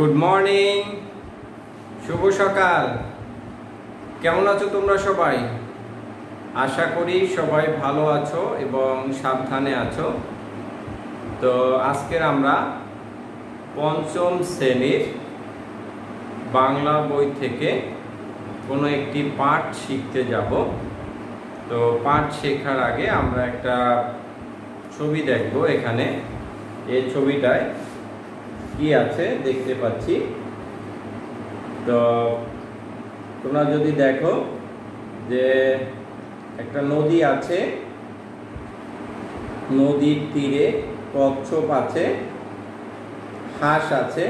Good morning শুভ সকাল। কেমন আছো তোমরা সবাই? আশা করি সবাই ভালো আছো এবং সাবধানে আছো। তো আজকের আমরা পঞ্চম শ্রেণির বাংলা বই থেকে কোনো একটি পাঠ শিখতে যাব। তো পাঠ শেখার আগে আমরা একটা ছবি দেখব এখানে। এই ছবিটায় কি আছে দেখতে পাচ্ছি। তো তোমরা যদি দেখো যে একটা নদী আছে, নদীর তীরে কচ্ছপ আছে, হাঁস আছে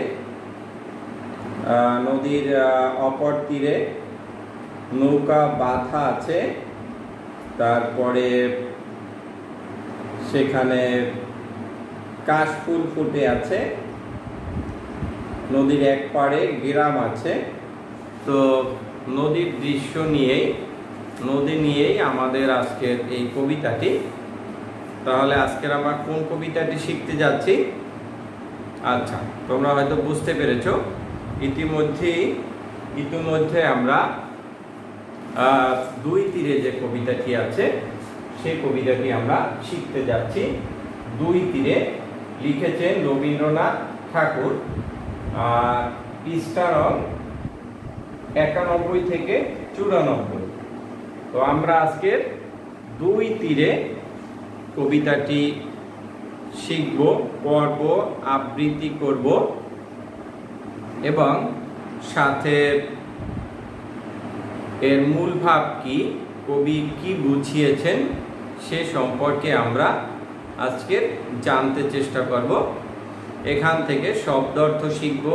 নদীর অপর তীরে নৌকা বাঁধা আছে, তারপরে সেখানে কাশফুল ফুটে আছে নদীর এক পাড়ে গ্রাম আছে। তো নদীর দৃশ্য নিয়েই, নদী নিয়েই আমাদের আজকের এই কবিতাটি। তাহলে আজকের আমরা কোন কবিতাটি শিখতে যাচ্ছি? আচ্ছা তোমরা হয়তো বুঝতে পেরেছ। ইতিমধ্যেই ইতিমধ্যে আমরা দুই তীরে যে কবিতাটি আছে, সেই কবিতাটি আমরা শিখতে যাচ্ছি। দুই তীরে লিখেছেন রবীন্দ্রনাথ ঠাকুর। আর রং একানব্বই থেকে চুরানব্বই। তো আমরা আজকের দুই তীরে কবিতাটি শিখব, পড়ব, আবৃত্তি করব এবং সাথে এর মূল ভাব কি, কবি কি বুঝিয়েছেন সে সম্পর্কে আমরা আজকের জানতে চেষ্টা করব। এখান থেকে শব্দ অর্থ শিখব,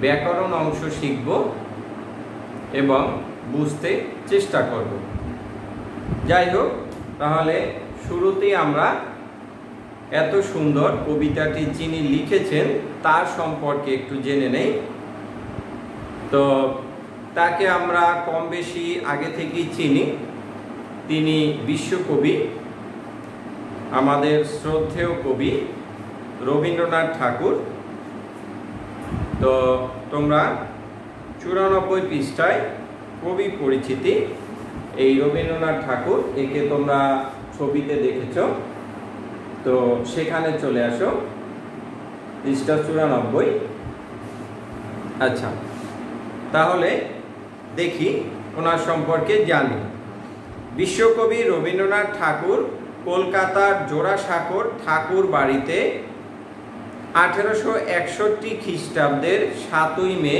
ব্যাকরণ অংশ শিখব এবং বুঝতে চেষ্টা করব। যাই হোক, তাহলে শুরুতেই আমরা এত সুন্দর কবিতাটি যিনি লিখেছেন তার সম্পর্কে একটু জেনে নেই। তো তাকে আমরা কম বেশি আগে থেকেই চিনি। তিনি বিশ্বকবি, আমাদের শ্রদ্ধেয় কবি। রবীন্দ্রনাথ ঠাকুর। তো তোমরা চুরানব্বই পৃষ্ঠায় কবি পরিচিতি। এই রবীন্দ্রনাথ ঠাকুর, একে তোমরা ছবিতে দেখেছ। তো সেখানে চলে আসো। পৃষ্ঠা চুরানব্বই। আচ্ছা তাহলে দেখি ওনার সম্পর্কে জানি। বিশ্বকবি রবীন্দ্রনাথ ঠাকুর কলকাতার জোড়াসাঁকোর ঠাকুর বাড়িতে আঠেরোশো একষট্টি খ্রিস্টাব্দের সাতই মে,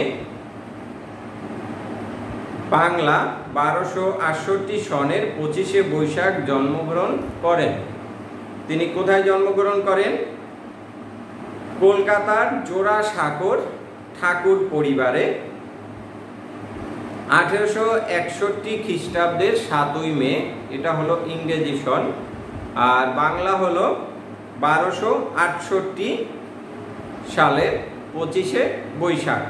বাংলা বারোশো আটষট্টি সনের পঁচিশে বৈশাখ জন্মগ্রহণ করেন। তিনি কোথায় জন্মগ্রহণ করেন? কলকাতার জোড়াসাঁকোর ঠাকুর পরিবারে। আঠেরোশো একষট্টি খ্রিস্টাব্দের সাতই মে, এটা হলো ইংরেজি সন, আর বাংলা হলো বারোশো আটষট্টি সালের পঁচিশে বৈশাখ।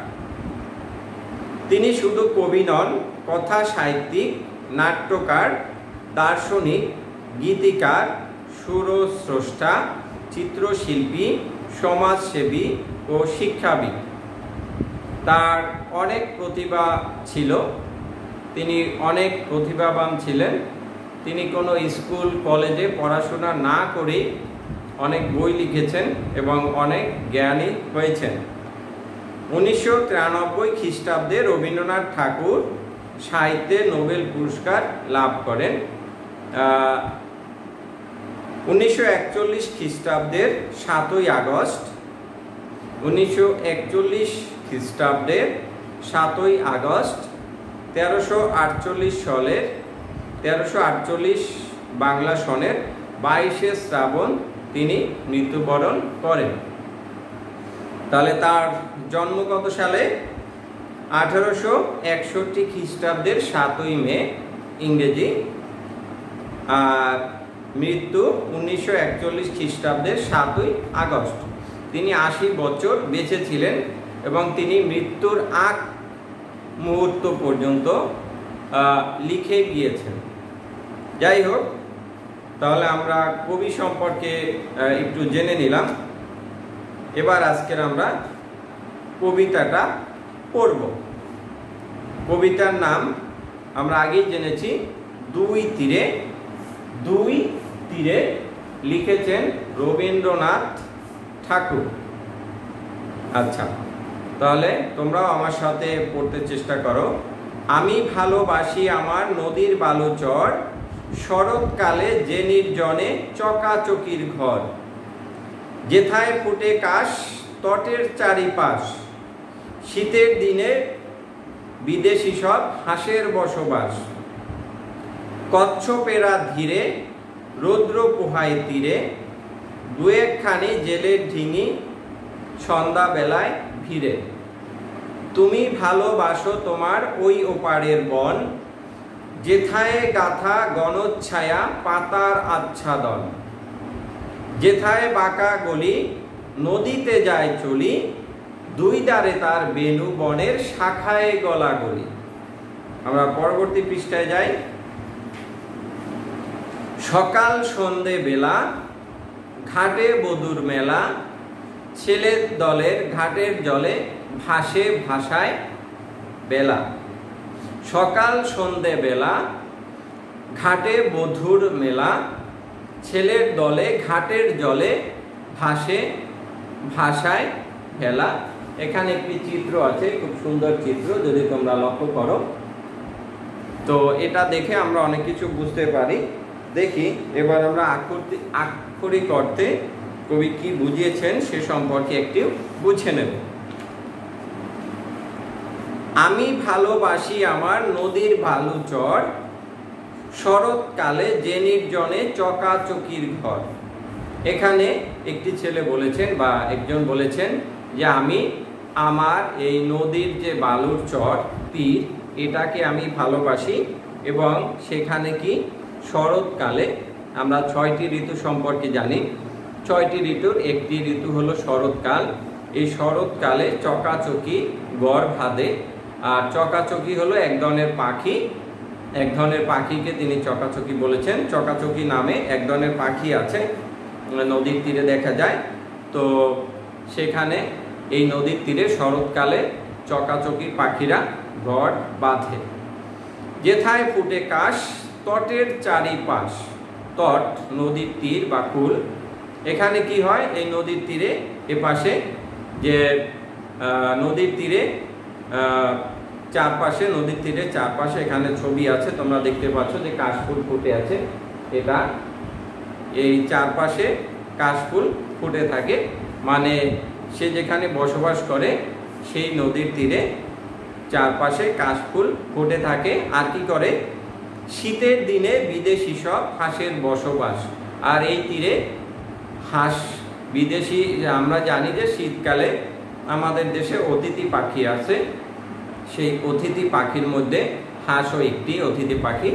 তিনি শুধু কবি নন, কথা সাহিত্যিক, নাট্যকার, দার্শনিক, গীতিকার, সুরস্রষ্টা, চিত্রশিল্পী, সমাজসেবী ও শিক্ষাবিদ। তার অনেক প্রতিভা ছিল। তিনি অনেক প্রতিভাবান ছিলেন। তিনি কোনো স্কুল, কলেজে পড়াশোনা না করেই অনেক বই লিখেছেন এবং অনেক জ্ঞানী হয়েছেন। উনিশশো তিরানব্বই খ্রিস্টাব্দে রবীন্দ্রনাথ ঠাকুর সাহিত্যে নোবেল পুরস্কার লাভ করেন। উনিশশো একচল্লিশ খ্রিস্টাব্দের সাতই আগস্ট, উনিশশো একচল্লিশ খ্রিস্টাব্দের সাতই আগস্ট, তেরোশো আটচল্লিশ সালের, তেরোশো আটচল্লিশ বাংলা সনের বাইশে শ্রাবণ তিনি মৃত্যুবরণ করেন। তাহলে তার জন্ম কত সালে? আঠারোশো একষট্টি খ্রিস্টাব্দের সাতই মে, ইংরেজি। আর মৃত্যু উনিশশো একচল্লিশ খ্রিস্টাব্দের সাতই আগস্ট। তিনি আশি বছর বেঁচে ছিলেন এবং তিনি মৃত্যুর আগ মুহূর্ত পর্যন্ত লিখে গিয়েছেন। যাই হোক তাহলে আমরা কবি সম্পর্কে একটু জেনে নিলাম। এবার আজকের আমরা কবিতাটা পড়ব। কবিতার নাম আমরা আগেই জেনেছি, দুই তীরে দুই তীরে লিখেছেন রবীন্দ্রনাথ ঠাকুর। আচ্ছা তাহলে তোমরাও আমার সাথে পড়তে চেষ্টা করো। আমি ভালোবাসি আমার নদীর বালুচর শরৎকালে যে নির্জনে চকাচকির ঘর। যেথায় ফুটে কাশ, তটের চারিপাশ। শীতের দিনে বিদেশি সব হাঁসের বসবাস। কচ্ছপেরা ধীরে, রৌদ্র পোহায় তীরে দু একখানি জেলের ঢিঙি সন্ধ্যাবেলায় ভিড়ে। তুমি ভালোবাসো তোমার ওই ওপারের বন যেথায় গাথা গণচ্ছায়া পাতার আচ্ছাদন। যেথায় বাঁকা গলি নদীতে যায় চলি, দুই দ্বারে তার বেনু বনের শাখায় গলা গলি। আমরা পরবর্তী পৃষ্ঠায় যাই। সকাল সন্ধে বেলা, ঘাটে বধুর মেলা, ছেলের দলের ঘাটের জলে ভাসে ভাষায় বেলা। সকাল সন্ধে বেলা ঘাটে বধুর মেলা, ছেলের দলে ঘাটের জলে ভাসে ভাষায় ভেলা এখানে একটি চিত্র আছে, খুব সুন্দর চিত্র, যদি তোমরা লক্ষ্য করো। তো এটা দেখে আমরা অনেক কিছু বুঝতে পারি। দেখি, এবার আমরা আক্ষরিক অর্থে কবি কি বুঝিয়েছেন, সে সম্পর্কে একটি বুঝে নেব। আমি ভালোবাসি আমার নদীর চর শরৎকালে যে নির্জনে চকাচকির ঘর। এখানে একটি ছেলে বলেছেন বা একজন বলেছেন যে আমি আমার এই নদীর যে বালুর চর তীর, এটাকে আমি ভালোবাসি এবং সেখানে কি শরৎকালে আমরা ছয়টি ঋতু সম্পর্কে জানি। ছয়টি ঋতুর, একটি ঋতু হলো শরৎকাল। এই শরৎকালে চকাচকি গড় ভাদে আর চকাচকি হলো এক ধরনের পাখি। এক ধরনের পাখিকে তিনি চকাচকি বলেছেন। চকাচকি নামে এক ধরনের পাখি আছে, নদীর তীরে দেখা যায়। তো সেখানে এই নদীর তীরে শরৎকালে চকাচকি পাখিরা ঘর বাঁধে। যেথায় ফুটে কাশ, তটের চারিপাশ, তট, নদীর তীর বা কুল। এখানে কি হয়? এই নদীর তীরে এপাশে যে নদীর তীরে চারপাশে, নদীর তীরে চারপাশে এখানে ছবি আছে। তোমরা দেখতে পাচ্ছ যে কাশফুল ফুটে আছে। এটা এই চারপাশে কাশফুল ফুটে থাকে। মানে সে যেখানে বসবাস করে, সেই নদীর তীরে চারপাশে কাশফুল ফুটে থাকে। আর কি করে? শীতের দিনে বিদেশি সব হাঁসের বসবাস। আর এই তীরে হাঁস বিদেশি, আমরা জানি যে শীতকালে আমাদের দেশে অতিথি পাখি আছে। সেই অতিথি পাখির মধ্যে হাঁসও একটি অতিথি পাখি,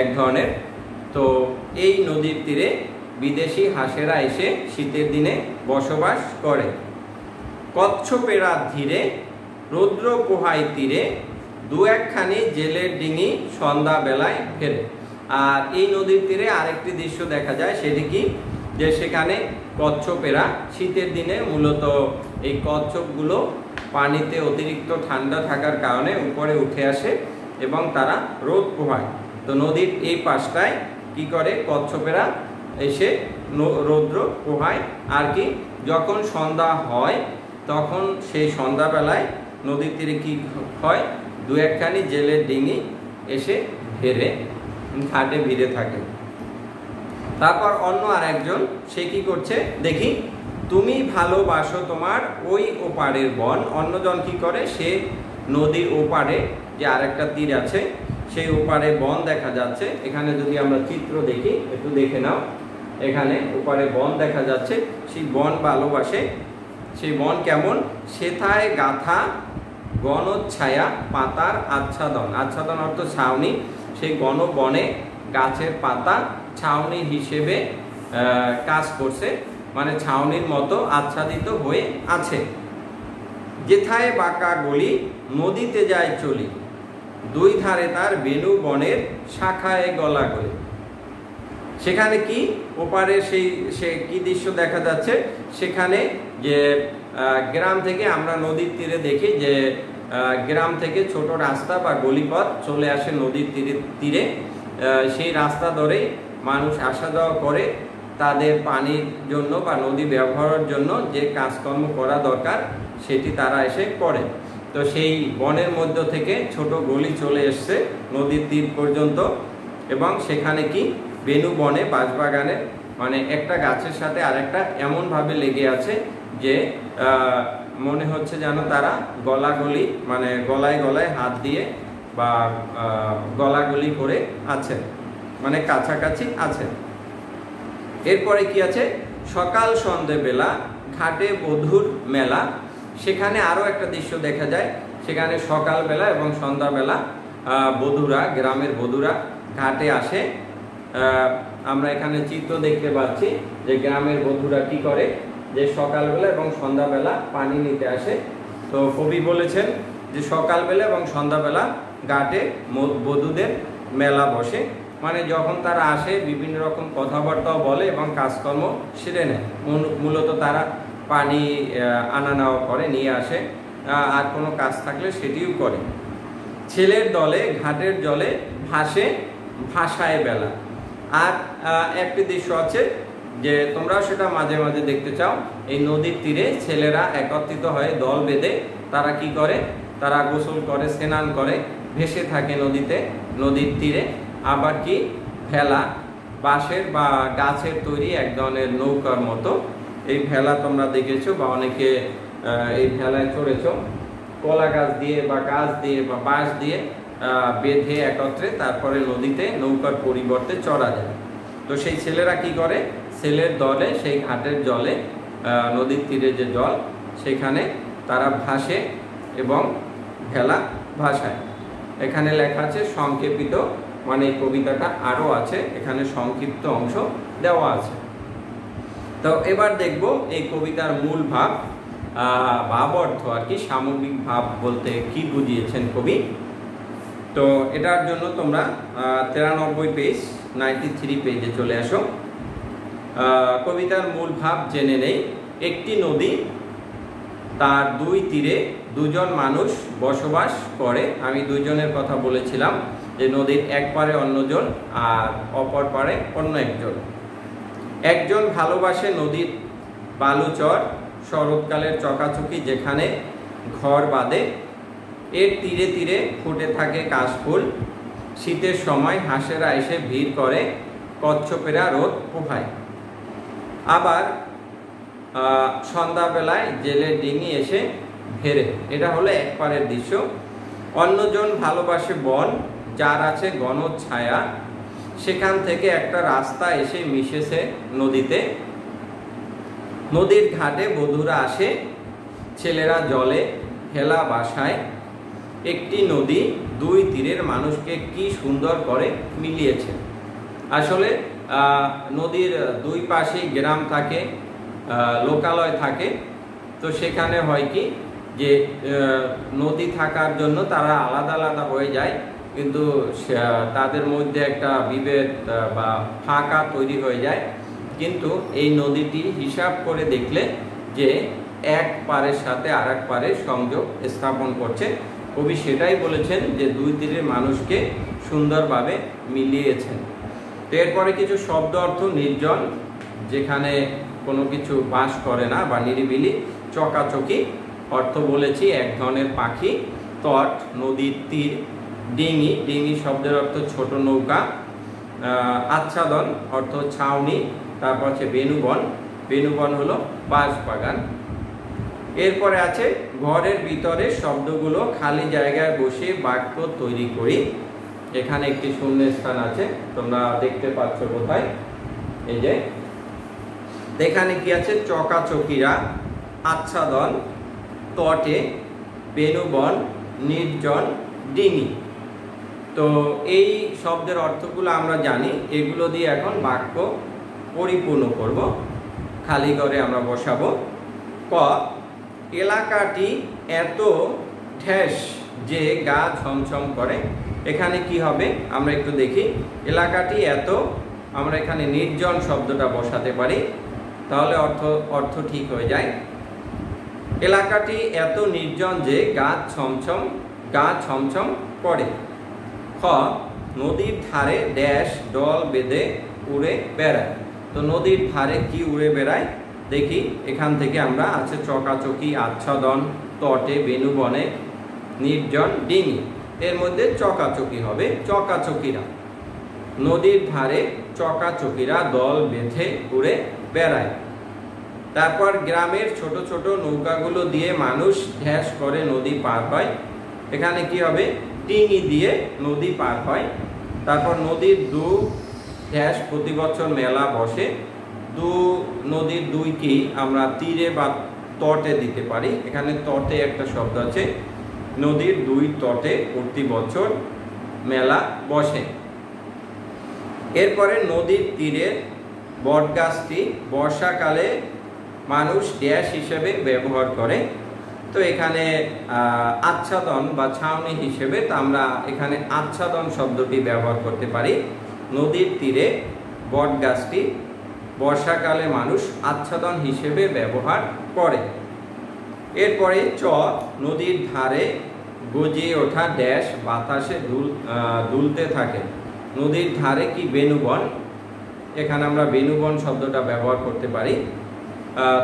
এক ধরনের। তো এই নদীর তীরে বিদেশি হাঁসেরা এসে শীতের দিনে বসবাস করে। কচ্ছপেরা ধীরে রৌদ্র পোহাই তীরে দু একখানি জেলের ডিঙি সন্ধ্যাবেলায় ফেরে। আর এই নদীর তীরে আরেকটি দৃশ্য দেখা যায়, সেটি কি? যে সেখানে কচ্ছপেরা শীতের দিনে মূলত এই কচ্ছপগুলো পানিতে অতিরিক্ত ঠান্ডা থাকার কারণে উপরে উঠে আসে এবং তারা রোদ পোহায়। তো নদীর এই পাশটায় কি করে কচ্ছপেরা এসে রৌদ্র পোহায়। আর কি, যখন সন্ধ্যা হয়, তখন সেই সন্ধ্যাবেলায় নদীর তীরে কি হয়, দু একখানি জেলের ডিঙি এসে ঘেরে ঘাটে ভিড়ে থাকে। তারপর অন্য আর একজন সে কি করছে, দেখি তুমি ভালোবাসো তোমার ওই ওপারের বন। অন্যজন কি করে? সে নদীর ওপারে যে আরেকটা তীর আছে, সেই ওপারে বন দেখা যাচ্ছে। এখানে যদি আমরা চিত্র দেখি, একটু দেখে নাও। এখানে ওপারে বন দেখা যাচ্ছে। সেই বন ভালোবাসে। সেই বন কেমন? সেথায় গাথা, গণচ্ছায়া, পাতার আচ্ছাদন। আচ্ছাদন অর্থ ছাউনি। সেই গণ বনে গাছের পাতা ছাউনি হিসেবে কাজ করছে। মানে ছাউনির মতো আচ্ছাদিত হয়ে আছে। যেথায় বাঁকা গলি, নদীতে যায় চলি। দুই ধারে তার বেনু বনের শাখায় গলা গলি। সেখানে কি? ওপারে সেই, সে কি দৃশ্য দেখা যাচ্ছে? সেখানে যে গ্রাম থেকে আমরা নদীর তীরে দেখি যে গ্রাম থেকে ছোট রাস্তা বা গলিপথ চলে আসে নদীর তীরে তীরে। সেই রাস্তা ধরেই মানুষ আসা যাওয়া করে। তাদের পানির জন্য বা নদী ব্যবহারের জন্য যে কাজকর্ম করা দরকার, সেটি তারা এসে করে। তো সেই বনের মধ্য থেকে ছোট গলি চলে এসছে নদীর তীর পর্যন্ত এবং সেখানে কি বেনু বনে, বাঁশবাগানে মানে একটা গাছের সাথে আরেকটা এমনভাবে লেগে আছে যে মনে হচ্ছে যেন তারা গলাগলি মানে গলায় গলায় হাত দিয়ে বা গলাগলি করে আছে মানে কাছাকাছি আছে এরপরে কি আছে? সকাল সন্ধেবেলা ঘাটে বধুর মেলা। সেখানে আরও একটা দৃশ্য দেখা যায়। সেখানে সকালবেলা এবং সন্ধ্যাবেলা বধুরা, গ্রামের বধুরা ঘাটে আসে। আমরা এখানে চিত্র দেখতে পাচ্ছি যে গ্রামের বধুরা কি করে, যে সকালবেলা এবং সন্ধ্যাবেলা পানি নিতে আসে। তো কবি বলেছেন যে সকালবেলা এবং সন্ধ্যাবেলা ঘাটে বধুদের মেলা বসে। মানে যখন তারা আসে, বিভিন্ন রকম কথাবার্তাও বলে এবং কাজকর্ম সেরে নেয়। মূলত তারা পানি আনা নেওয়া করে, নিয়ে আসে। আর কোনো কাজ থাকলে সেটিও করে। ছেলের দলে, ঘাটের জলে ভাসে ভাসায় বেলা। আর একটি দৃশ্য আছে যে তোমরাও সেটা মাঝে মাঝে দেখতে চাও। এই নদীর তীরে ছেলেরা একত্রিত হয়ে দল বেঁধে তারা কি করে? তারা গোসল করে, স্নান করে, ভেসে থাকে নদীতে, নদীর তীরে। আবার কি ভেলা বাঁশের বা গাছের তৈরি এক ধরনের নৌকার মতো। এই ভেলা তোমরা দেখেছ বা অনেকে এই ভেলায় চড়েছ। কলা গাছ দিয়ে বা গাছ দিয়ে বা বাঁশ দিয়ে বেঁধে একত্রে তারপরে নদীতে নৌকার পরিবর্তে চড়া যায় তো সেই ছেলেরা কি করে? ছেলের দলে, সেই ঘাটের জলে নদীর তীরে যে জল, সেখানে তারা ভাসে এবং ভেলা ভাসায়। এখানে লেখা আছে, সংক্ষেপিত মানে এই কবিতাটা আরও আছে, এখানে সংক্ষিপ্ত অংশ দেওয়া আছে। তো এবার দেখব এই কবিতার মূল ভাব ভাব অর্থ আর কি, সামগ্রিক ভাব বলতে কি বুঝিয়েছেন কবি? তো এটার জন্য তোমরা তেরানব্বই পেজ নাইনটি থ্রি পেজে চলে আসো। কবিতার মূল ভাব জেনে নেই, একটি নদী, তার দুই তীরে দুজন মানুষ বসবাস করে, আমি দুজনের কথা বলেছিলাম। যে নদীর এক পারে অন্যজন আর অপর পারে অন্য একজন। একজন ভালোবাসে নদীর বালুচর, শরৎকালের চকাচকি যেখানে ঘর বাঁধে। এর তীরে তীরে ফুটে থাকে কাশফুল। শীতের সময় হাঁসেরা এসে ভিড় করে, কচ্ছপেরা রোদ পোহায়। আবার সন্ধ্যাবেলায় জেলের ডিঙি এসে ভেরে এটা হলো একপারের দৃশ্য। অন্যজন ভালোবাসে বন যার আছে গণ ছায়া সেখান থেকে একটা রাস্তা এসে মিশেছে নদীতে। নদীর ঘাটে বধুরা আসে, ছেলেরা জলে, হেলা বাসায়। একটি নদী দুই তীরের মানুষকে কি সুন্দর করে মিলিয়েছে। আসলে নদীর দুই পাশেই গ্রাম থাকে লোকালয় থাকে। তো সেখানে হয় কি যে নদী থাকার জন্য তারা আলাদা আলাদা হয়ে যায়। কিন্তু তাদের মধ্যে একটা বিভেদ বা ফাঁকা তৈরি হয়ে যায়। কিন্তু এই নদীটি হিসাব করে দেখলে যে এক পারের সাথে আর এক পারের সংযোগ স্থাপন করছে। কবি সেটাই বলেছেন যে দুই তীরের মানুষকে সুন্দরভাবে মিলিয়েছেন। তো এরপরে কিছু শব্দ অর্থ নির্জন, যেখানে কোনো কিছু বাস করে না বা নিরিবিলি, চকাচকি অর্থ বলেছি, এক ধরনের পাখি, তট, নদীর তীর ডিঙি ডিঙি শব্দের অর্থ ছোট নৌকা আচ্ছাদন, অর্থ ছাউনি, তারপর হচ্ছে বেনুবন বেনুবন হলো বাঁশ বাগান। এরপরে আছে ঘরের ভিতরে শব্দগুলো খালি জায়গায় বসে বাক্য তৈরি করি। এখানে একটি শূন্য স্থান আছে, তোমরা দেখতে পাচ্ছ কোথায়? এই যে, এখানে কি আছে? চকাচকিরা, আচ্ছাদন, তটে, বেনুবন, নির্জন, ডিঙি। তো এই শব্দের অর্থগুলো আমরা জানি। এগুলো দিয়ে এখন বাক্য পরিপূর্ণ করব। খালি করে আমরা বসাবো। ক, এলাকাটি এত ঠেস যে গা ছমছম করে। এখানে কি হবে? আমরা একটু দেখি। এলাকাটি এত, আমরা এখানে নির্জন শব্দটা বসাতে পারি। তাহলে অর্থ অর্থ ঠিক হয়ে যায়। এলাকাটি এত নির্জন যে গাছ ছমছম, গা ছমছম করে। খ, নদীর ধারে ড্যাশ, ডল বেঁধে উড়ে বেড়ায়। তো নদীর ধারে কি উড়ে বেড়ায়? দেখি, এখান থেকে আমরা আছে চকাচকি, আচ্ছাদন, তটে বেনুবনে নির্জন, ডিঙি। এর মধ্যে চকাচকি হবে, চকাচকিরা। নদীর ধারে চকাচকিরা দল বেঁধে উড়ে বেড়ায়। তারপর গ্রামের ছোট ছোট নৌকাগুলো দিয়ে মানুষ ঢ্যাস করে নদী পার হয়। এখানে কি হবে? ডিঙি দিয়ে নদী পার হয়। তারপর নদীর দু ঢ্যাস প্রতি বছর মেলা বসে। দু নদীর দুই কি আমরা তীরে বা তটে দিতে পারি। এখানে তটে একটা শব্দ আছে। নদীর দুই তটে প্রতি বছর মেলা বসে। এরপরে নদীর তীরে বটগাছটি বর্ষাকালে মানুষ ড্যাশ হিসেবে ব্যবহার করে। তো এখানে আচ্ছাদন বা ছাউনি হিসেবে তো আমরা এখানে আচ্ছাদন শব্দটি ব্যবহার করতে পারি। নদীর তীরে বটগাছটি বর্ষাকালে মানুষ আচ্ছাদন হিসেবে ব্যবহার করে। এরপরে চ, নদীর ধারে গজিয়ে ওঠা ড্যাশ বাতাসে দুল দুলতে থাকে। নদীর ধারে কি বেনুবন? এখানে আমরা বেনুবন শব্দটা ব্যবহার করতে পারি।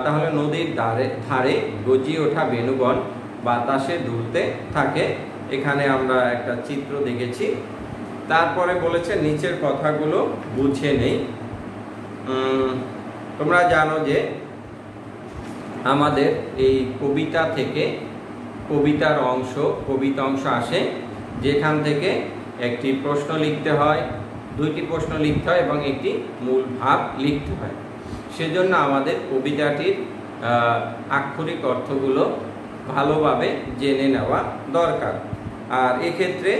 তাহলে নদীর ধারে ধারে গজিয়ে ওঠা বেনুবন বাতাসে দুলতে থাকে। এখানে আমরা একটা চিত্র দেখেছি। তারপরে বলেছে, নিচের কথাগুলো বুঝে নেই। তোমরা জানো যে আমাদের এই কবিতা থেকে, কবিতার অংশ, কবিতা অংশ আসে যেখান থেকে একটি প্রশ্ন লিখতে হয়, দুইটি প্রশ্ন লিখতে হয় এবং একটি মূল ভাব লিখতে হয়। সেজন্য আমাদের কবিতাটির আক্ষরিক অর্থগুলো ভালোভাবে জেনে নেওয়া দরকার। আর এক্ষেত্রে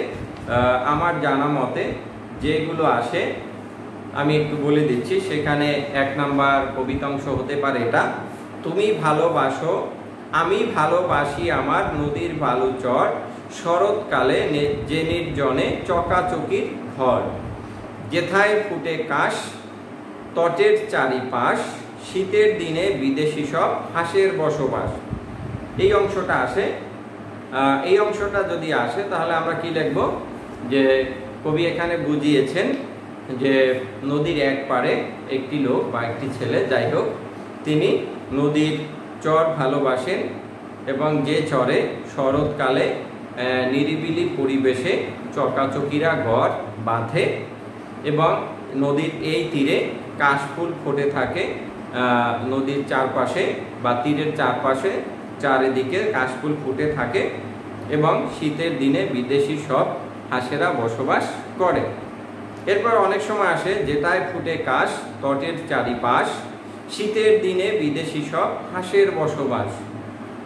আমার জানা মতে যেগুলো আসে, আমি একটু বলে দিচ্ছি। সেখানে এক নাম্বার কবিতাংশ হতে পারে এটা, তুমি ভালোবাসো, আমি ভালোবাসি আমার নদীর বালুচর, শরৎকালে যে নির্জনে চকাচকির ঘর, যেথায় ফুটে কাশ তটের চারিপাশ, শীতের দিনে বিদেশি সব হাঁসের বসবাস। এই অংশটা আসে এই অংশটা যদি আসে, তাহলে আমরা কি লিখব? যে কবি এখানে বুঝিয়েছেন যে নদীর এক পারে একটি লোক বা একটি ছেলে, যাই হোক, তিনি নদীর চর ভালোবাসেন এবং যে চরে শরৎকালে নিরিবিলি পরিবেশে চকাচকিরা ঘর বাঁধে এবং নদীর এই তীরে কাশফুল ফুটে থাকে নদীর চারপাশে বা তীরের চারপাশে, চারিদিকে কাশফুল ফুটে থাকে এবং শীতের দিনে বিদেশি সব হাঁসেরা বসবাস করে। এরপর অনেক সময় আসে যেটায় ফুটে কাশ, তটের চারিপাশ, শীতের দিনে বিদেশি সব হাঁসের বসবাস।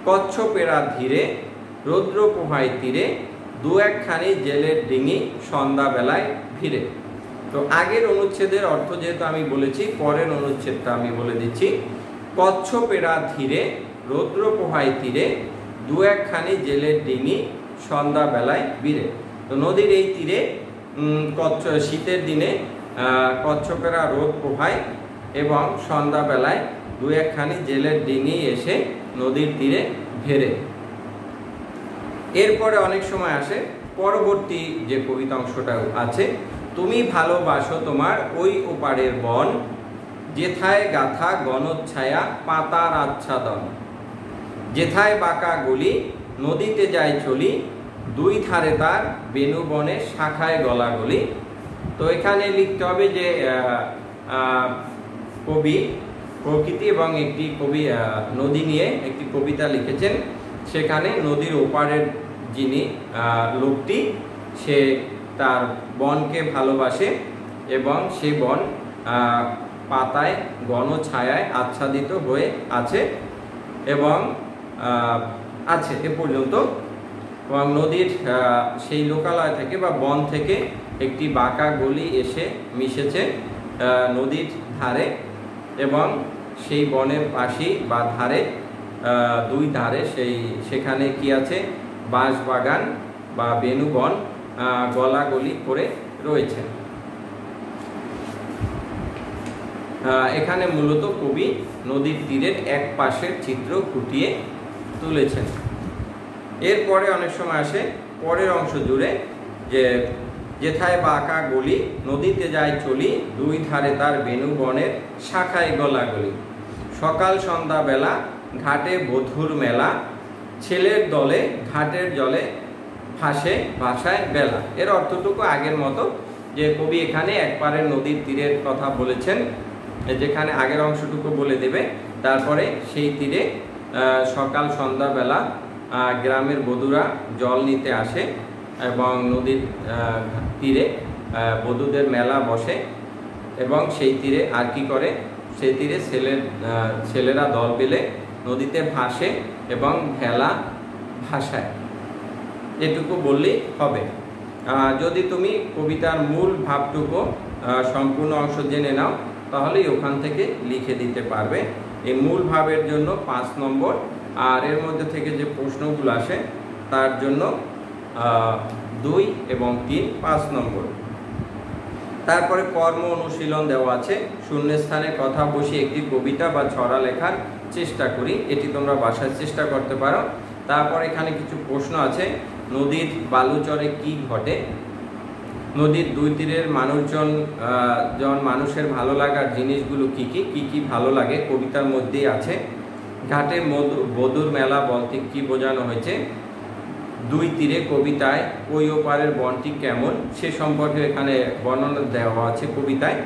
কচ্ছপেরা ধীরে রৌদ্র পোহায় তীরে দু একখানি জেলের ডিঙি সন্ধ্যাবেলায় ভিড়ে। তো আগের অনুচ্ছেদের অর্থ যেহেতু আমি বলেছি, পরের অনুচ্ছেদটা আমি বলে দিচ্ছি। কচ্ছপেরা ধীরে রৌদ্র পোহায় তীরে দু একখানি জেলের ডিঙি সন্ধ্যাবেলায় ভিড়ে তো নদীর এই তীরে কচ্ছ, শীতের দিনে কচ্ছপেরা রোদ পোহায় এবং সন্ধ্যাবেলায় দু একখানি জেলের ডিঙি এসে নদীর তীরে ভেড়ে এরপরে অনেক সময় আসে, পরবর্তী যে কবিতা অংশটা আছে তুমি ভালোবাসো তোমার ওই ওপারের বন, যেথায় গাথা গণচ্ছায়া পাতার আচ্ছাদন যেথায় বাঁকা গলি, নদীতে যায় চলি, দুই ধারে তার বেনু বনে শাখায় গলাগলি তো এখানে লিখতে হবে যে কবি, প্রকৃতি এবং একটি কবি নদী নিয়ে একটি কবিতা লিখেছেন। সেখানে নদীর ওপারের যিনি লোকটি, সে তার বনকে ভালোবাসে এবং সে বন পাতায় ছায়ায় আচ্ছাদিত হয়ে আছে এবং আছে এ পর্যন্ত। এবং নদীর সেই লোকালয় থেকে বা বন থেকে একটি বাঁকা গলি এসে মিশেছে নদীর ধারে এবং সেই বনের পাশেই বা ধারে দুই ধারে সেই, সেখানে কি আছে? বাঁশ বাগান বা বেনুবন গলাগলি করে রয়েছে এখানে মূলত কবি নদীর তীরের এক পাশের চিত্র ফুটিয়ে তুলেছেন। এরপরে অনেক সময় আসে পরের অংশ জুড়ে যে যেথায় বাঁকা গলি, নদীতে যায় চলি, দুই ধারে তার বেনু বনের শাখায় গলাগলি। সকাল, সন্ধ্যাবেলা, ঘাটে বধুর মেলা, ছেলের দলে, ঘাটের জলে ভাসে ভাষায় বেলা। এর অর্থটুকু আগের মতো যে কবি এখানে একবারে নদীর তীরের কথা বলেছেন যেখানে আগের অংশটুকু বলে দেবে। তারপরে সেই তীরে সকাল, সন্ধ্যাবেলা গ্রামের বধুরা জল নিতে আসে এবং নদীর তীরে বধূদের মেলা বসে এবং সেই তীরে আর কি করে? সেই তীরে ছেলের ছেলেরা দল পেলে নদীতে ভাসে এবং ভেলা ভাসায়। এটুকু বললেই হবে। যদি তুমি কবিতার মূল ভাবটুকু সম্পূর্ণ অংশ জেনে নাও, তাহলেই ওখান থেকে লিখে দিতে পারবে। এই মূল ভাবের জন্য পাঁচ নম্বর, আর এর মধ্যে থেকে যে প্রশ্নগুলো আসে, তার জন্য দুই এবং তিন, পাঁচ নম্বর। তারপরে কর্ম অনুশীলন দেওয়া আছে। শূন্যস্থানে কথা বসিয়ে একটি কবিতা বা ছড়া লেখার চেষ্টা করি। এটি তোমরা বাসার চেষ্টা করতে পারো। তারপর এখানে কিছু প্রশ্ন আছে। নদীর বালুচরে কি ঘটে? নদীর দুই তীরের মানুষজন জন মানুষের ভালো লাগার জিনিসগুলো কি কি? কি কি ভালো লাগে? কবিতার মধ্যেই আছে। ঘাটে মধু, বধুর মেলা বলতে কি বোঝানো হয়েছে? দুই তীরে কবিতায় ওই ওপারের বনটি কেমন? সে সম্পর্কে এখানে বর্ণনা দেওয়া আছে কবিতায়।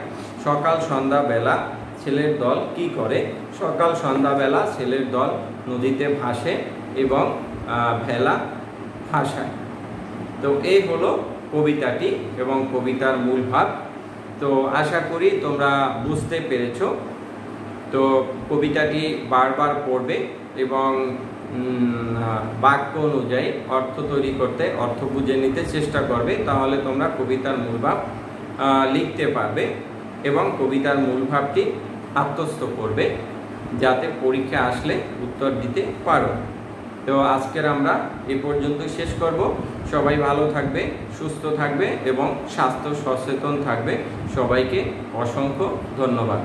সকাল, সন্ধ্যা, বেলা, ছেলের দল কি করে? সকাল সন্ধ্যাবেলা ছেলের দল নদীতে ভাসে এবং ভেলা ভাসায় তো এই হলো কবিতাটি এবং কবিতার মূল ভাব তো আশা করি তোমরা বুঝতে পেরেছ। তো কবিতাটি বারবার পড়বে এবং বাক্য অনুযায়ী অর্থ তৈরি করতে, অর্থ বুঝে নিতে চেষ্টা করবে, তাহলে তোমরা কবিতার মূল ভাব লিখতে পারবে এবং কবিতার মূল ভাবটি আত্মস্থ করবে, যাতে পরীক্ষা আসলে উত্তর দিতে পারো। তো আজকের আমরা এ পর্যন্ত শেষ করব। সবাই ভালো থাকবে, সুস্থ থাকবে এবং স্বাস্থ্য সচেতন থাকবে। সবাইকে অসংখ্য ধন্যবাদ।